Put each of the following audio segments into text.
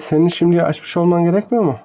Senin şimdi açmış olman gerekmiyor mu?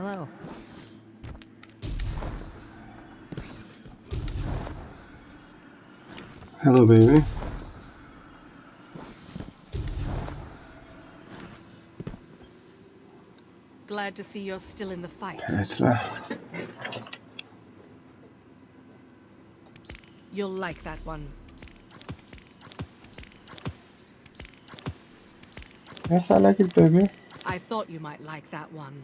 Hello. Hello baby. Glad to see you're still in the fight. Petra. You'll like that one. Yes, I like it baby. I thought you might like that one.